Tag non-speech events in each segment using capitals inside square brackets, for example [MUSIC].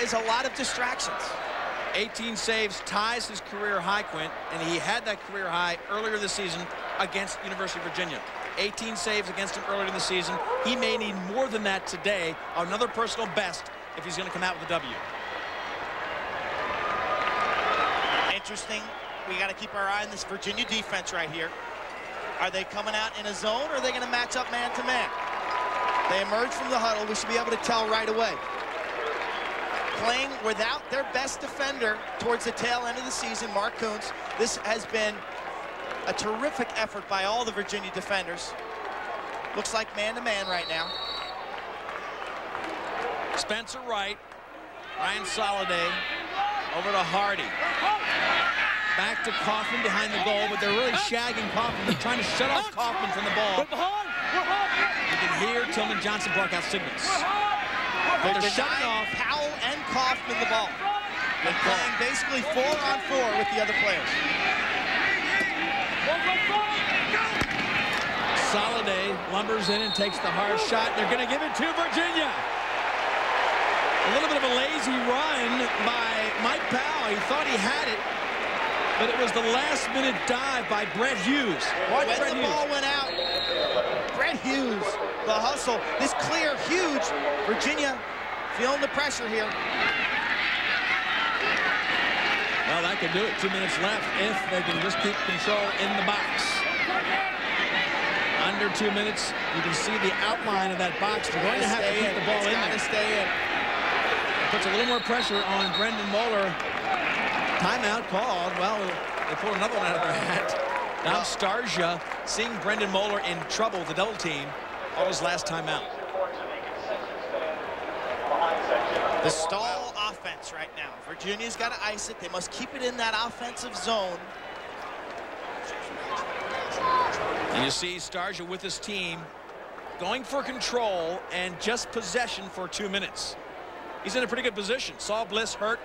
is a lot of distractions. 18 saves ties his career high, Quint, and he had that career high earlier this season against University of Virginia. 18 saves against him earlier in the season. He may need more than that today, another personal best, if he's going to come out with a W. Interesting. We got to keep our eye on this Virginia defense right here. Are they coming out in a zone, or are they going to match up man-to-man? -man? They emerge from the huddle. We should be able to tell right away. Playing without their best defender towards the tail end of the season, Mark Koontz, this has been a terrific effort by all the Virginia defenders. Looks like man-to-man -man right now. Spencer Wright, Ryan Soliday, over to Hardy. Back to Coffman behind the goal, but they're really shagging Coffman. They're trying to shut off Coffman from the ball. You can hear Tillman Johnson bark out signals. But they're shutting off Powell and Coffman the ball. And playing basically four on four with the other players. Soliday lumbers in and takes the hard shot. They're going to give it to Virginia. A little bit of a lazy run by Mike Powell. He thought he had it, but it was the last-minute dive by Brett Hughes. Watch when Brett the Hughes. ball went out, Brett Hughes, the hustle. This clear, huge. Virginia feeling the pressure here. Well, that could do it. Two minutes left if they can just keep control in the box under two minutes. You can see the outline of that box. They're going to have to keep in. the ball it's in there. to stay in. It puts a little more pressure on Brendan Moeller. Timeout called. Well, they pulled another one out of their hat. Now Starsia seeing Brendan Moeller in trouble the double team. All his last time out. The stall offense right now. Virginia's got to ice it. They must keep it in that offensive zone. And you see Starsia with his team going for control and just possession for two minutes. He's in a pretty good position. Saw Bliss hurt,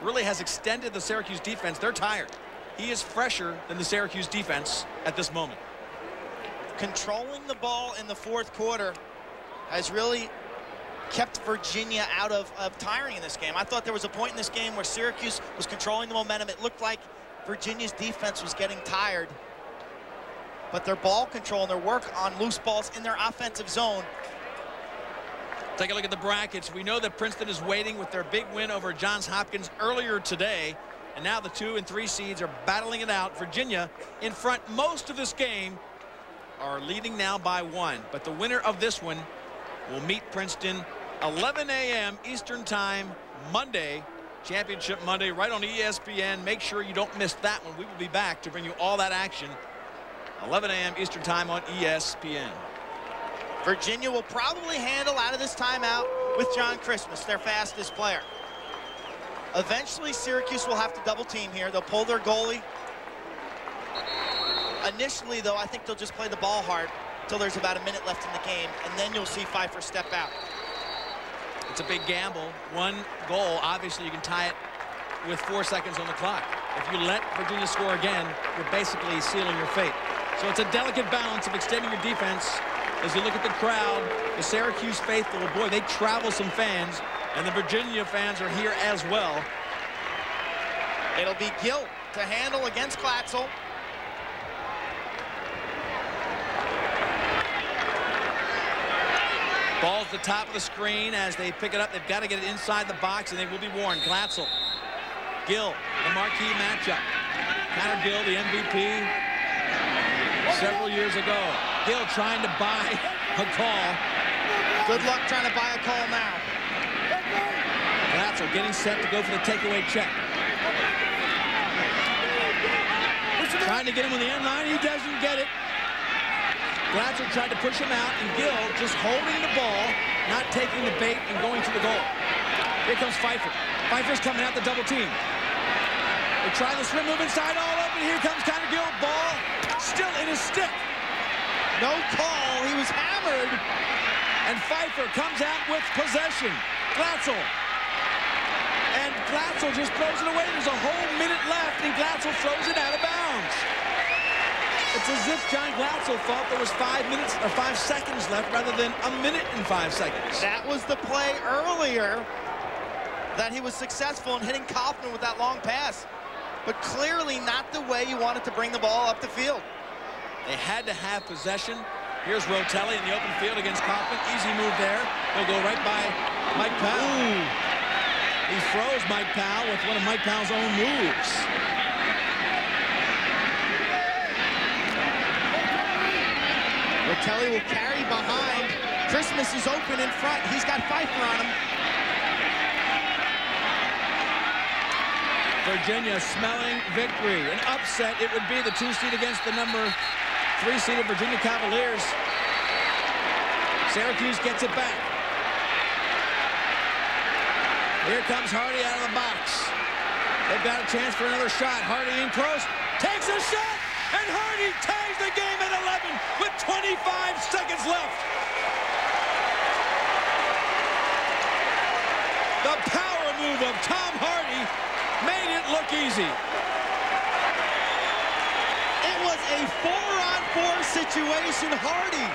really has extended the Syracuse defense. They're tired. He is fresher than the Syracuse defense at this moment. Controlling the ball in the fourth quarter has really kept Virginia out of, of tiring in this game. I thought there was a point in this game where Syracuse was controlling the momentum. It looked like Virginia's defense was getting tired but their ball control and their work on loose balls in their offensive zone. Take a look at the brackets. We know that Princeton is waiting with their big win over Johns Hopkins earlier today. And now the two and three seeds are battling it out. Virginia in front most of this game are leading now by one. But the winner of this one will meet Princeton 11 a.m. Eastern Time Monday. Championship Monday right on ESPN. Make sure you don't miss that one. We will be back to bring you all that action 11 a.m. Eastern Time on ESPN. Virginia will probably handle out of this timeout with John Christmas, their fastest player. Eventually, Syracuse will have to double team here. They'll pull their goalie. Initially, though, I think they'll just play the ball hard until there's about a minute left in the game, and then you'll see Pfeiffer step out. It's a big gamble. One goal, obviously you can tie it with four seconds on the clock. If you let Virginia score again, you're basically sealing your fate. So it's a delicate balance of extending your defense. As you look at the crowd, the Syracuse faithful, boy, they travel some fans, and the Virginia fans are here as well. It'll be Gill to handle against Glatzel. Ball's the top of the screen as they pick it up. They've got to get it inside the box, and they will be warned. Glatzel, Gill, the marquee matchup. Conor Gill, the MVP, several years ago. Gill trying to buy [LAUGHS] a call. Good luck trying to buy a call now. Glatzel getting set to go for the takeaway check. Trying to get him on the end line. He doesn't get it. Glatzel tried to push him out, and Gill just holding the ball, not taking the bait and going to the goal. Here comes Pfeiffer. Pfeiffer's coming out the double team. They try the swim move inside all open. Here comes Conor Gill. Ball still in his stick. No call. He was hammered. And Pfeiffer comes out with possession. Glatzel. And Glatzel just throws it away. There's a whole minute left, and Glatzel throws it out of bounds. It's as if John Glatzel thought there was five minutes or five seconds left rather than a minute and five seconds. That was the play earlier. that he was successful in hitting Coffman with that long pass. But clearly not the way you wanted to bring the ball up the field. They had to have possession. Here's Rotelli in the open field against Coffman. Easy move there. He'll go right by Mike Powell. Ooh. He froze Mike Powell with one of Mike Powell's own moves. Rotelli will carry behind. Christmas is open in front. He's got Pfeiffer on him. Virginia smelling victory. An upset. It would be the two seed against the number three seed of Virginia Cavaliers. Syracuse gets it back. Here comes Hardy out of the box. They've got a chance for another shot. Hardy in close, takes a shot, and Hardy ties the game at 11 with 25 seconds left. The power move of Tom Hardy made it look easy. It was a four-on-four 4 situation. Hardy,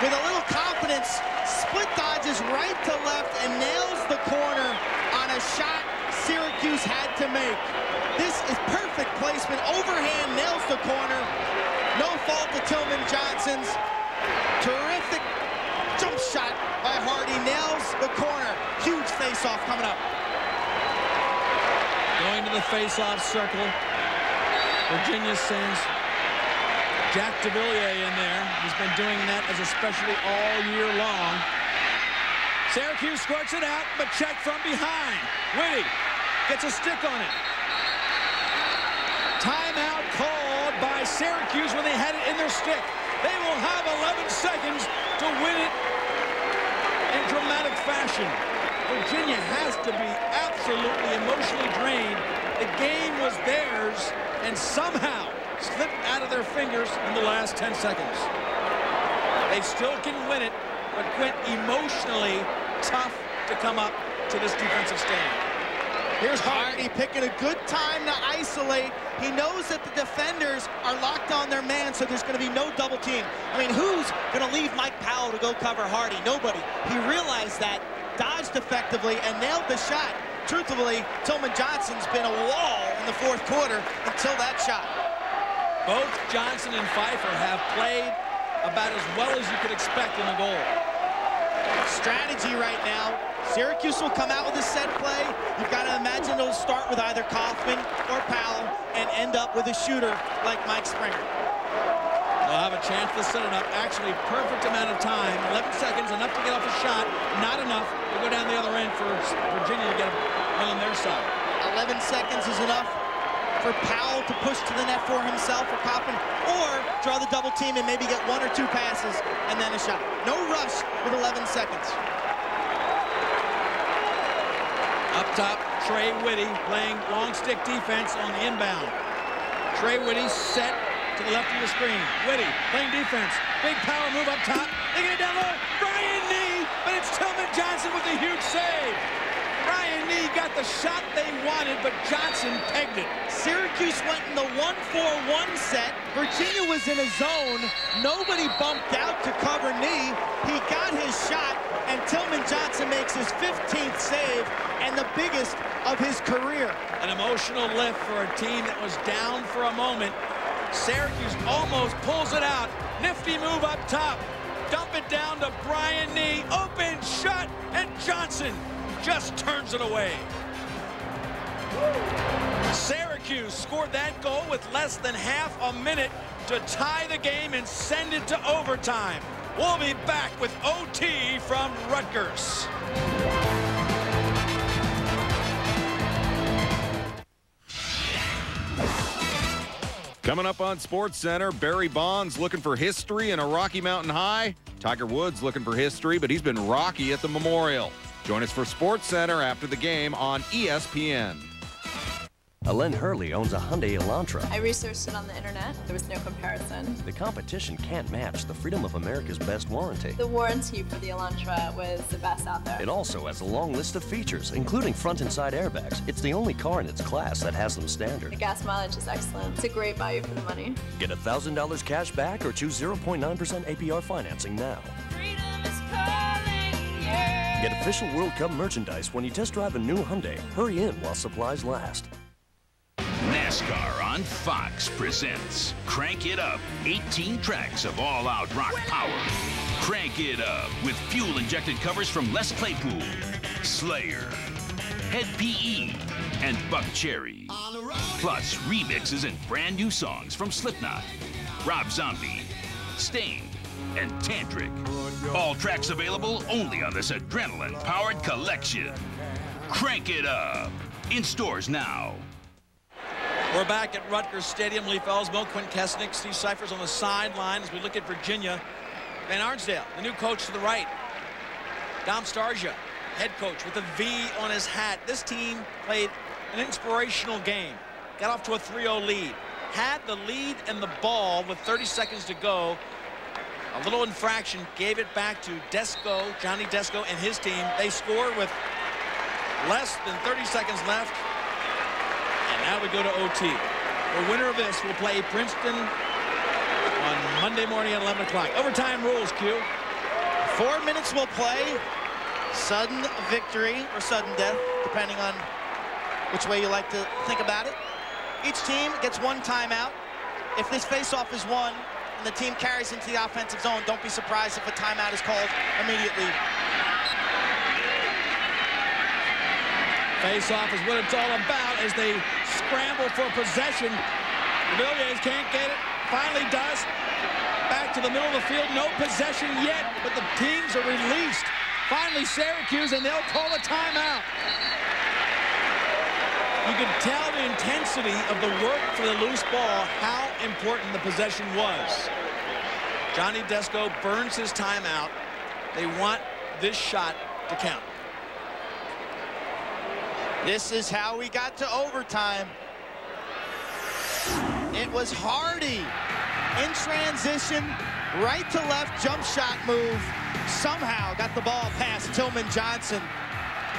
with a little confidence, split dodges right to left and nails the corner on a shot Syracuse had to make. This is perfect placement. Overhand nails the corner. No fault to Tillman Johnson's. Terrific jump shot by Hardy. Nails the corner. Huge face-off coming up. Going to the face-off circle. Virginia sends Jack DeVilliers in there. He's been doing that as a specialty all year long. Syracuse squirts it out, but check from behind. Whitty gets a stick on it. Timeout called by Syracuse when they had it in their stick. They will have 11 seconds to win it in dramatic fashion. Virginia has to be absolutely emotionally drained. The game was theirs and somehow slipped out of their fingers in the last 10 seconds. They still can win it, but Quint emotionally tough to come up to this defensive stand. Here's Hardy picking a good time to isolate. He knows that the defenders are locked on their man, so there's going to be no double team. I mean, who's going to leave Mike Powell to go cover Hardy? Nobody. He realized that, dodged effectively, and nailed the shot. Truthfully, Tillman Johnson's been a wall in the fourth quarter until that shot. Both Johnson and Pfeiffer have played about as well as you could expect in the goal. Strategy right now. Syracuse will come out with a set play. You've got to imagine it'll start with either Coffman or Powell and end up with a shooter like Mike Springer. They'll have a chance to set it up. Actually, perfect amount of time. 11 seconds, enough to get off a shot. Not enough to go down the other end for Virginia to get one on their side. 11 seconds is enough for Powell to push to the net for himself or Coffman, or draw the double team and maybe get one or two passes and then a shot. No rush with 11 seconds. Up top, Trey Whitty playing long stick defense on the inbound. Trey Whitty set to the left of the screen. Whitty playing defense. Big power move up top. They get it down low. Brian Nee, but it's Tillman Johnson with a huge save. Brian Nee got the shot they wanted, but Johnson pegged it. Syracuse went in the 1-4-1 set. Virginia was in a zone. Nobody bumped out to cover Nee. He got his shot, and Tillman Johnson makes his 15th save and the biggest of his career. An emotional lift for a team that was down for a moment. Syracuse almost pulls it out. Nifty move up top. Dump it down to Brian Nee. Open shot, and Johnson just turns it away. Syracuse scored that goal with less than half a minute to tie the game and send it to overtime. We'll be back with OT from Rutgers. Coming up on Sports Center, Barry Bonds looking for history in a Rocky Mountain High. Tiger Woods looking for history, but he's been rocky at the Memorial. Join us for Sports Center after the game on ESPN. Alen Hurley owns a Hyundai Elantra. I researched it on the internet. There was no comparison. The competition can't match the Freedom of America's best warranty. The warranty for the Elantra was the best out there. It also has a long list of features, including front and side airbags. It's the only car in its class that has them standard. The gas mileage is excellent. It's a great value for the money. Get $1,000 cash back or choose 0.9% APR financing now. Get official World Cup merchandise when you test drive a new Hyundai. Hurry in while supplies last. NASCAR on Fox presents Crank It Up. 18 tracks of all-out rock power. Crank It Up with fuel-injected covers from Les Claypool, Slayer, Hed PE, and Buckcherry. Plus remixes and brand new songs from Slipknot, Rob Zombie, Staind, and Tantric. All tracks available only on this adrenaline-powered collection. Crank It Up. In stores now. We're back at Rutgers Stadium. Leif Elsmo, Quint Kessenich, Steve Cyphers on the sideline as we look at Virginia. Van Arnsdale, the new coach to the right. Dom Starsia, head coach with a V on his hat. This team played an inspirational game. Got off to a 3-0 lead. Had the lead and the ball with 30 seconds to go. A little infraction gave it back to Desko, Johnny Desko and his team. They scored with less than 30 seconds left. And now we go to OT. The winner of this will play Princeton on Monday morning at 11 o'clock. Overtime rules, Q. Four minutes will play. Sudden victory or sudden death, depending on which way you like to think about it. Each team gets one timeout. If this faceoff is won and the team carries into the offensive zone, don't be surprised if a timeout is called immediately. Face-off is what it's all about as they scramble for possession. Villiers can't get it. Finally does. Back to the middle of the field. No possession yet, but the teams are released. Finally Syracuse, and they'll call a timeout. You can tell the intensity of the work for the loose ball, how important the possession was. Johnny Desko burns his timeout. They want this shot to count. This is how we got to overtime. It was Hardy in transition, right to left jump shot move. Somehow got the ball past Tillman Johnson.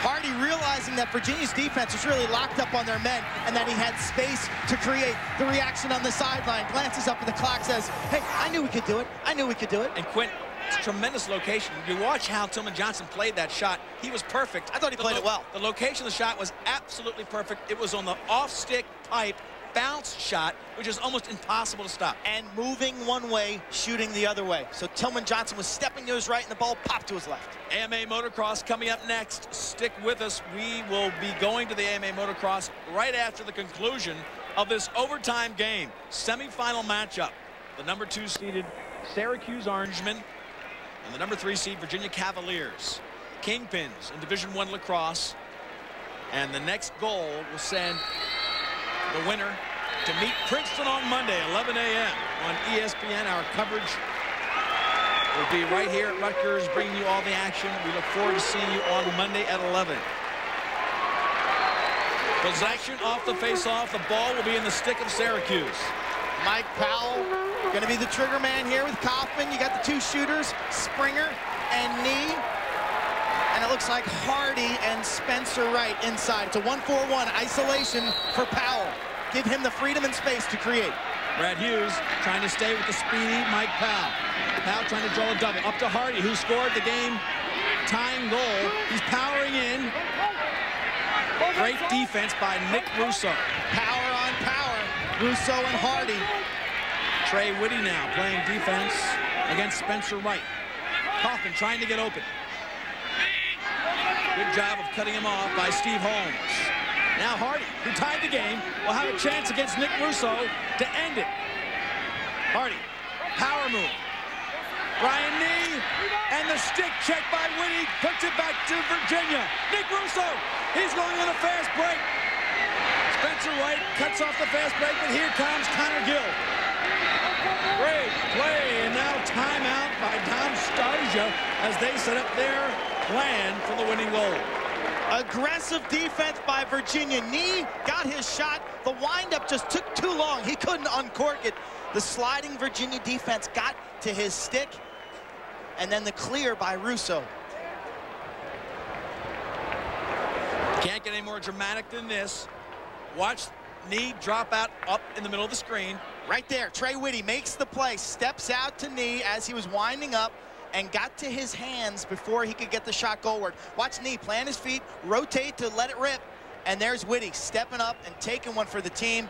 Hardy realizing that Virginia's defense was really locked up on their men and that he had space to create the reaction on the sideline. Glances up at the clock, says, hey, I knew we could do it. I knew we could do it. And Quint, it's tremendous location. You watch how Tillman Johnson played that shot. He was perfect. I thought he played it well. The location of the shot was absolutely perfect. It was on the off-stick pipe bounce shot, which is almost impossible to stop. And moving one way, shooting the other way. So Tillman Johnson was stepping to his right and the ball popped to his left. AMA Motocross coming up next. Stick with us. We will be going to the AMA Motocross right after the conclusion of this overtime game. Semifinal matchup. The number two seeded Syracuse Orangemen and the number three seed Virginia Cavaliers. Kingpins in Division One lacrosse. And the next goal will send the winner to meet Princeton on Monday, 11 a.m. on ESPN. Our coverage will be right here at Rutgers, bringing you all the action. We look forward to seeing you on Monday at 11. Possession off the face-off. The ball will be in the stick of Syracuse. Mike Powell going to be the trigger man here with Coffman. You got the two shooters, Springer and Nee. And it looks like Hardy and Spencer Wright inside. It's a 1-4-1 isolation for Powell. Give him the freedom and space to create. Brad Hughes trying to stay with the speedy Mike Powell. Powell trying to draw a double. Up to Hardy, who scored the game tying goal. He's powering in. Great defense by Nick Russo. Power on power. Russo and Hardy. Trey Whitty now playing defense against Spencer Wright. Coffman trying to get open. Good job of cutting him off by Steve Holmes. Now Hardy, who tied the game, will have a chance against Nick Russo to end it. Hardy, power move. Brian Nee, and the stick check by Whitty puts it back to Virginia. Nick Russo, he's going on a fast break. Spencer Wright cuts off the fast break, but here comes Conor Gill. Great play, and now timeout by Dom Starsia as they set up their plan for the winning goal. Aggressive defense by Virginia. Nee got his shot. The windup just took too long. He couldn't uncork it. The sliding Virginia defense got to his stick. And then the clear by Russo. Can't get any more dramatic than this. Watch Nee drop out up in the middle of the screen. Right there, Trey Whitty makes the play, steps out to Nee as he was winding up, and got to his hands before he could get the shot goalward. Watch Nee, plant his feet, rotate to let it rip. And there's Whitty stepping up and taking one for the team.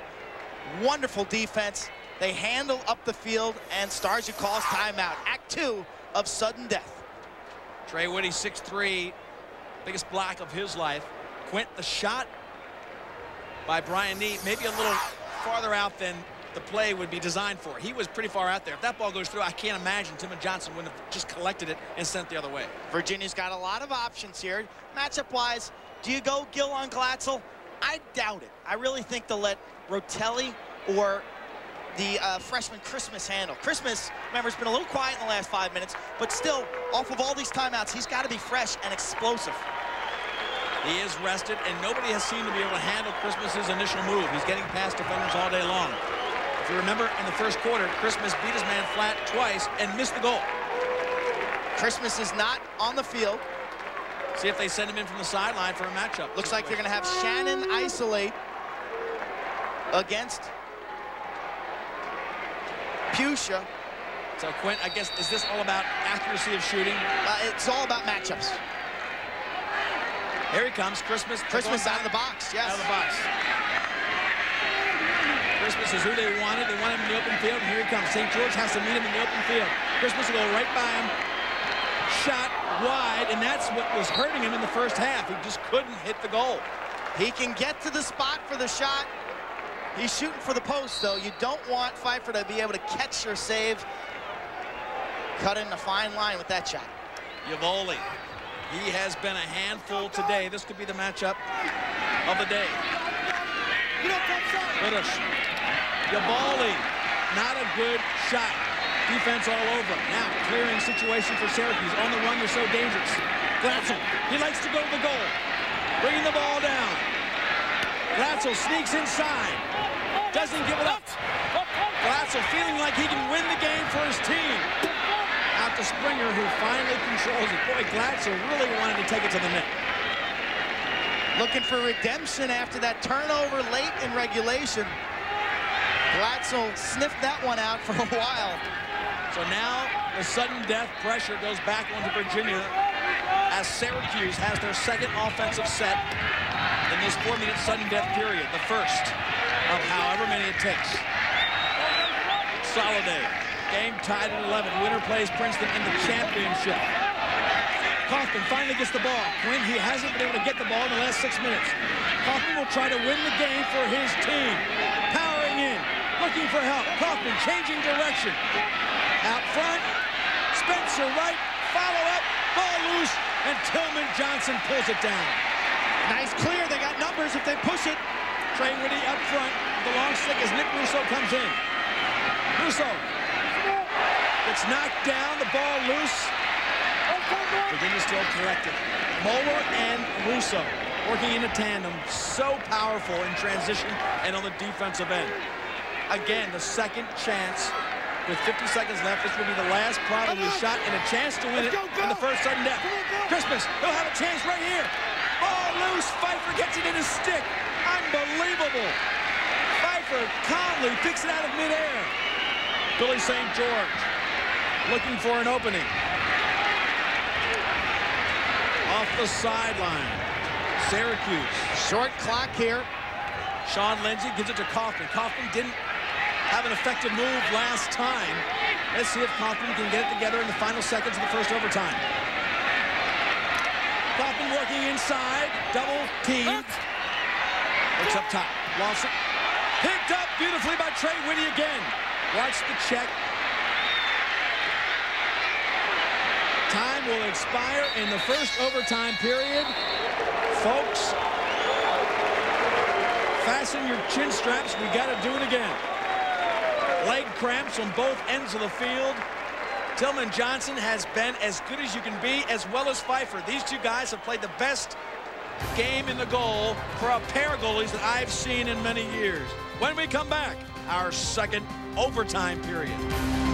Wonderful defense. They handle up the field, and Starsia calls timeout. Act two of sudden death. Trey Whitty, 6'3", biggest block of his life. Quint, the shot by Brian Nee, maybe a little farther out than the play would be designed for. He was pretty far out there. If that ball goes through, I can't imagine Tillman Johnson wouldn't have just collected it and sent the other way. Virginia's got a lot of options here. Matchup-wise, do you go Gill on Glatzel? I doubt it. I really think they'll let Rotelli or the uh, freshman Christmas handle. Christmas, remember, has been a little quiet in the last five minutes, but still, off of all these timeouts, he's got to be fresh and explosive. He is rested, and nobody has seemed to be able to handle Christmas's initial move. He's getting past defenders all day long. If you remember, in the first quarter, Christmas beat his man flat twice and missed the goal. Christmas is not on the field. See if they send him in from the sideline for a matchup. Looks like they're going to have Shannon isolate against Pusha. So Quint, I guess, is this all about accuracy of shooting? Uh, it's all about matchups. Here he comes, Christmas. Christmas out of the box, yes. Out of the box. Christmas is who they wanted. They wanted him in the open field, and here he comes. St. George has to meet him in the open field. Christmas will go right by him. Shot wide, and that's what was hurting him in the first half. He just couldn't hit the goal. He can get to the spot for the shot. He's shooting for the post, though. You don't want Pfeiffer to be able to catch your save. Cut in a fine line with that shot. Yevoli. He has been a handful today. This could be the matchup of the day. Yevoli. Not a good shot. Defense all over. Now, clearing situation for Syracuse. On the run, they're so dangerous. Glatzel. He likes to go to the goal. Bringing the ball down. Glatzel sneaks inside. Doesn't give it up. Glatzel feeling like he can win the game for his team. Out to Springer, who finally controls it. Boy, Glatzel really wanted to take it to the net. Looking for redemption after that turnover late in regulation. Glatzel sniffed that one out for a while. So now the sudden death pressure goes back onto Virginia as Syracuse has their second offensive set in this four-minute sudden death period, the first of however many it takes. Soliday, game tied at 11. Winner plays Princeton in the championship. Coffman finally gets the ball. When he hasn't been able to get the ball in the last six minutes. Coffman will try to win the game for his team. Powering in, looking for help. Coffman changing direction. Out front, Spencer Wright, follow up, ball loose, and Tillman Johnson pulls it down. Nice clear, they got numbers if they push it. Trey Whitty up front, the long stick as Nick Russo comes in. Russo gets knocked down, the ball loose. Virginia still collected. Moeller and Russo working in a tandem, so powerful in transition and on the defensive end. Again, the second chance with 50 seconds left. This will be the last probably shot and a chance to win it in the first sudden death. Christmas, he'll have a chance right here. Ball loose, Pfeiffer gets it in his stick. Unbelievable. Pfeiffer calmly picks it out of midair. Billy St. George looking for an opening. Off the sideline. Syracuse. Short clock here. Sean Lindsay gives it to Coffman. Coffman didn't have an effective move last time. Let's see if Coffman can get it together in the final seconds of the first overtime. Coffman working inside. Double team. Looks up top. Lawson. Picked up beautifully by Trey Whitty again. Watch the check. Time will expire in the first overtime period. Folks, fasten your chin straps. We got to do it again. Leg cramps on both ends of the field. Tillman Johnson has been as good as you can be, as well as Pfeiffer. These two guys have played the best game in the goal for a pair of goalies that I've seen in many years. When we come back, our second overtime period.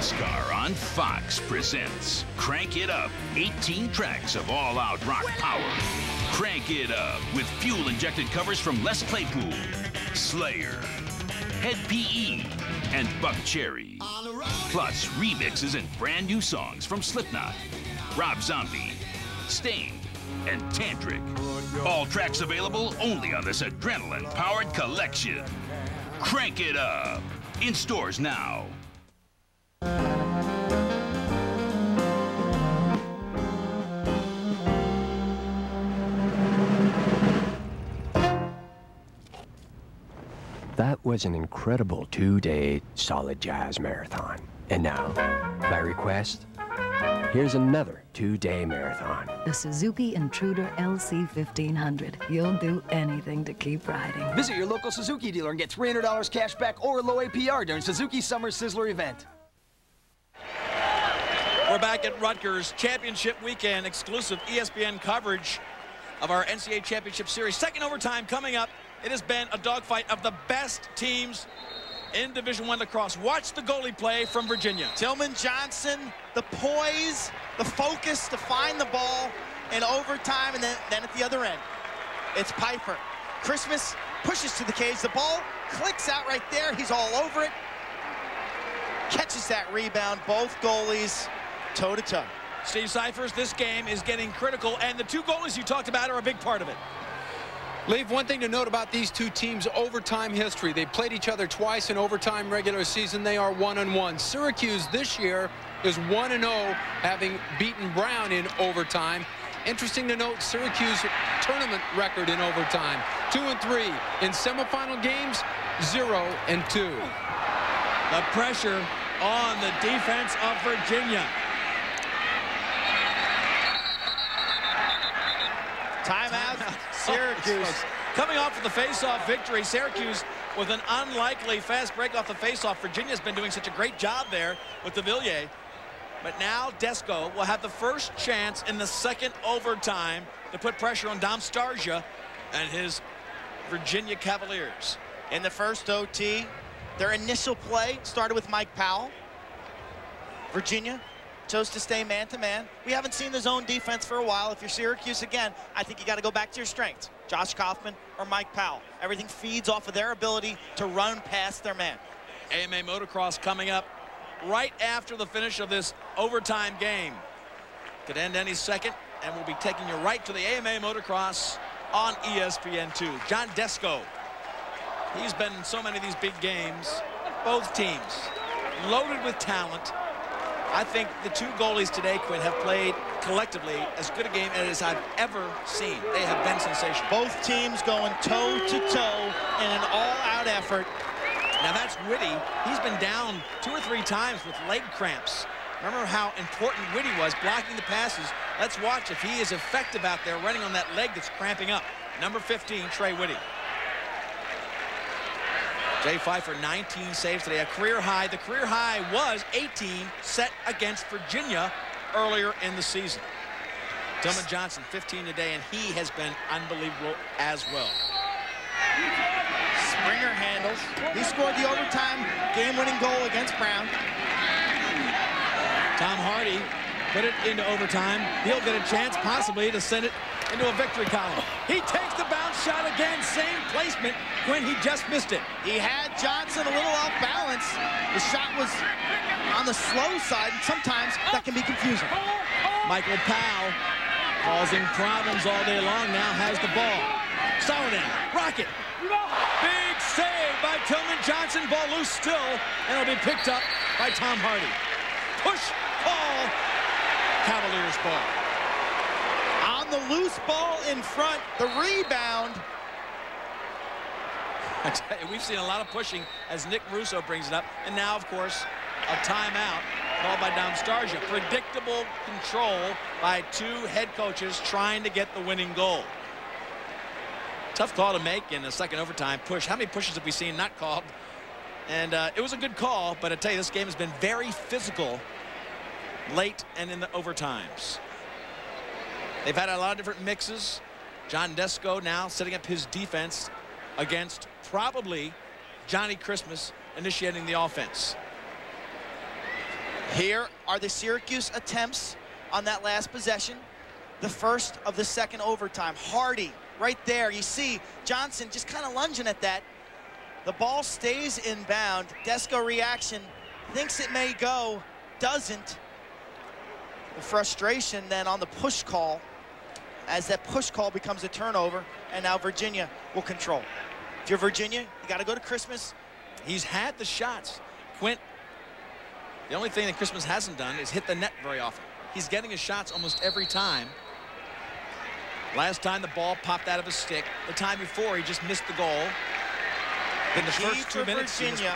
NASCAR on Fox presents Crank It Up, 18 tracks of all-out rock power. Crank It Up with fuel-injected covers from Les Claypool, Slayer, Hed PE, and Buckcherry. Plus remixes and brand new songs from Slipknot, Rob Zombie, Staind, and Tantric. All tracks available only on this adrenaline-powered collection. Crank it up. In stores now. That was an incredible two-day solid jazz marathon. And now, by request, here's another two-day marathon. The Suzuki Intruder LC 1500. You'll do anything to keep riding. Visit your local Suzuki dealer and get $300 cash back or low APR during Suzuki Summer Sizzler event. We're back at Rutgers Championship Weekend, exclusive ESPN coverage of our NCAA Championship Series. Second overtime coming up. It has been a dogfight of the best teams in Division One lacrosse. Watch the goalie play from Virginia. Tillman Johnson, the poise, the focus to find the ball in overtime, and then, then at the other end, it's Pfeiffer. Christmas pushes to the cage. The ball clicks out right there. He's all over it. Catches that rebound. Both goalies toe-to-toe. Steve Cyphers, this game is getting critical, and the two goalies you talked about are a big part of it. Leave one thing to note about these two teams' overtime history. They played each other twice in overtime regular season. They are one and one. Syracuse this year is one and zero, having beaten Brown in overtime. Interesting to note Syracuse tournament record in overtime: two and three in semifinal games, zero and two. The pressure on the defense of Virginia. Timeout, Syracuse. [LAUGHS] Coming off of the face-off victory, Syracuse with an unlikely fast break off the face-off. Virginia's been doing such a great job there with the Villiers. But now Desko will have the first chance in the second overtime to put pressure on Dom Starsia and his Virginia Cavaliers. In the first OT, their initial play started with Mike Powell. Virginia chose to stay man-to-man. -man. We haven't seen the zone defense for a while. If you're Syracuse again, I think you got to go back to your strengths. Josh Coffman or Mike Powell. Everything feeds off of their ability to run past their man. AMA Motocross coming up right after the finish of this overtime game. Could end any second, and we'll be taking you right to the AMA Motocross on ESPN2. John Desko, He's been in so many of these big games. Both teams loaded with talent. I think the two goalies today, Quinn, have played collectively as good a game as I've ever seen. They have been sensational. Both teams going toe-to-toe -to -toe in an all-out effort. Now that's Whitty. He's been down two or three times with leg cramps. Remember how important Whitty was blocking the passes. Let's watch if he is effective out there running on that leg that's cramping up. Number 15, Trey Whitty. Jay Pfeiffer, 19 saves today, a career high. The career high was 18 set against Virginia earlier in the season. Tillman Johnson, 15 today, and he has been unbelievable as well. Springer handles. He scored the overtime game-winning goal against Brown. Tom Hardy put it into overtime. He'll get a chance possibly to send it into a victory column. He takes the bounce shot again, same placement when he just missed it. He had Johnson a little off balance. The shot was on the slow side, and sometimes that can be confusing. Michael Powell causing problems all day long, now has the ball. Soliday, rocket. Big save by Tillman Johnson, ball loose still, and it'll be picked up by Tom Hardy. Push, ball, Cavaliers ball the loose ball in front, the rebound. [LAUGHS] I tell you, we've seen a lot of pushing as Nick Russo brings it up. And now, of course, a timeout called by Dom Starsia. Predictable control by two head coaches trying to get the winning goal. Tough call to make in the second overtime push. How many pushes have we seen not called? And uh, it was a good call, but I tell you, this game has been very physical late and in the overtimes. They've had a lot of different mixes. John Desko now setting up his defense against probably Johnny Christmas initiating the offense. Here are the Syracuse attempts on that last possession. The first of the second overtime. Hardy right there. You see Johnson just kind of lunging at that. The ball stays inbound. Desko reaction. thinks it may go, doesn't. The frustration then on the push call as that push call becomes a turnover, and now Virginia will control. If you're Virginia, you got to go to Christmas. He's had the shots. Quint, the only thing that Christmas hasn't done is hit the net very often. He's getting his shots almost every time. Last time the ball popped out of his stick. The time before, he just missed the goal. In the Key first two minutes, Virginia.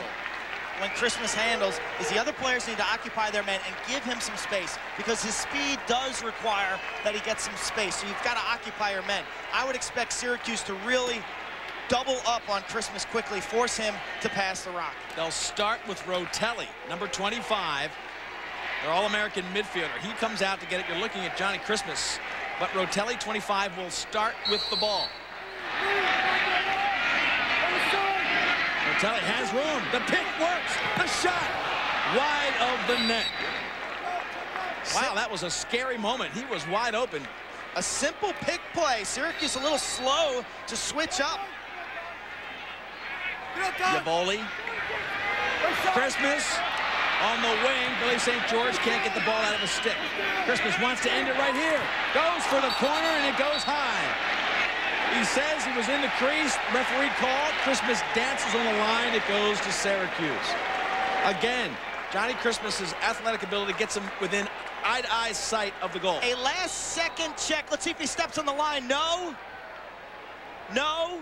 When Christmas handles is the other players need to occupy their men and give him some space because his speed does require that he gets some space. So you've got to occupy your men. I would expect Syracuse to really double up on Christmas quickly, force him to pass the rock. They'll start with Rotelli, number 25. Their All-American midfielder. He comes out to get it. You're looking at Johnny Christmas. But Rotelli, 25, will start with the ball. Rotelli has room. The pick works. The shot wide of the net. Wow, that was a scary moment. He was wide open. A simple pick play. Syracuse a little slow to switch up. Yevoli. Christmas on the wing. Billy St. George can't get the ball out of the stick. Christmas wants to end it right here. Goes for the corner, and it goes high. He says he was in the crease. Referee called. Christmas dances on the line. It goes to Syracuse. Again, Johnny Christmas's athletic ability gets him within eye-to-eye sight of the goal. A last-second check. Let's see if he steps on the line. No. No.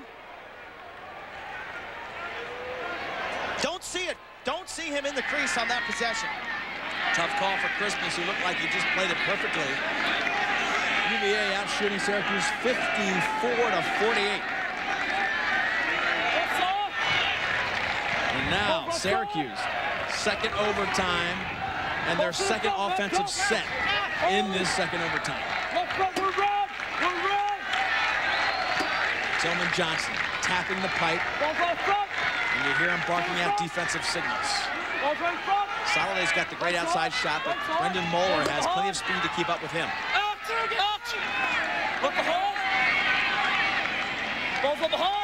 Don't see it. Don't see him in the crease on that possession. Tough call for Christmas, who looked like he just played it perfectly. UVA out shooting Syracuse 54 to 48. And now Syracuse, second overtime, and their second offensive set in this second overtime. Tillman Johnson tapping the pipe. And you hear him barking out defensive signals. Soliday's got the great outside shot, but Brendan Moeller has plenty of speed to keep up with him.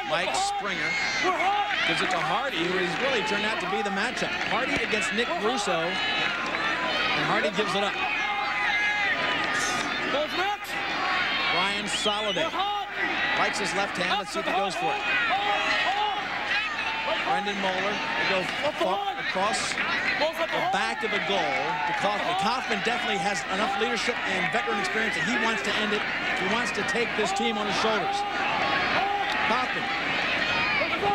Mike Springer. Gives it to Hardy, who has really turned out to be the matchup. Hardy against Nick Russo, and Hardy gives it up. Brian Soliday likes his left hand. Let's see if he goes for it. Brendan Moeller will go across the back of the goal to Coffman. Coffman definitely has enough leadership and veteran experience that he wants to end it. He wants to take this team on his shoulders. Coffman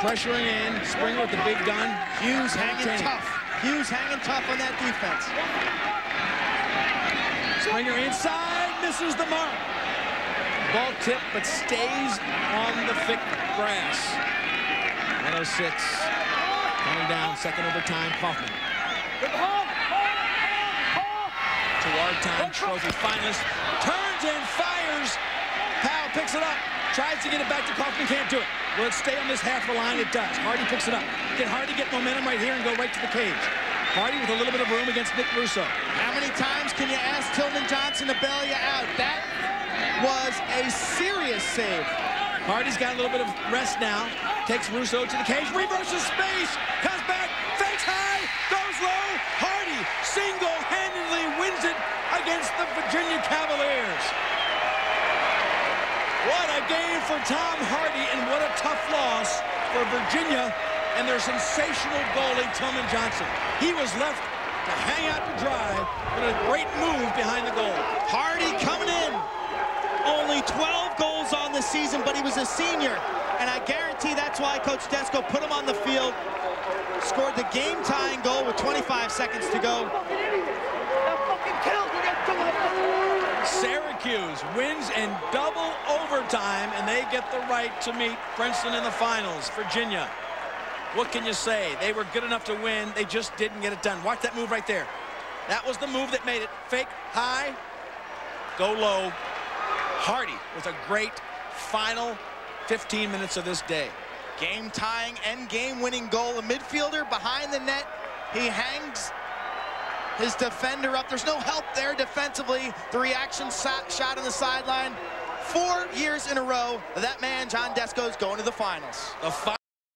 pressuring in. Springer with the big gun. Hughes hanging tough. Hughes hanging tough on that defense. Springer inside, misses the mark. Ball tip, but stays on the thick grass. 106. Coming down, second overtime, Coffman. Tewaaraton trophy finalist. Turns and fires. Powell picks it up. Tries to get it back to Coffman, can't do it. Will it stay on this half of the line? It does. Hardy picks it up. Can Hardy get momentum right here and go right to the cage? Hardy with a little bit of room against Nick Russo. How many times can you ask Tillman Johnson to bail you out? That was a serious save. Hardy's got a little bit of rest now. Takes Russo to the cage, reverses space, comes back, fakes high, goes low. Hardy single-handedly wins it against the Virginia Cavaliers. What a game for Tom Hardy, and what a tough loss for Virginia and their sensational goalie, Tillman Johnson. He was left to hang out to dry with a great move behind the goal. Hardy coming in. Only 12 goals on the season, but he was a senior. And I guarantee that's why Coach Desko put him on the field. Scored the game-tying goal with 25 seconds to go. Syracuse wins in double overtime, and they get the right to meet Princeton in the finals. Virginia, what can you say? They were good enough to win. They just didn't get it done. Watch that move right there. That was the move that made it. Fake, high, go low. Hardy with a great final 15 minutes of this day. Game-tying and game-winning goal. A midfielder behind the net. He hangs his defender up. There's no help there defensively. The reaction shot, on the sideline. Four years in a row, that man, John Desko, is going to the finals. The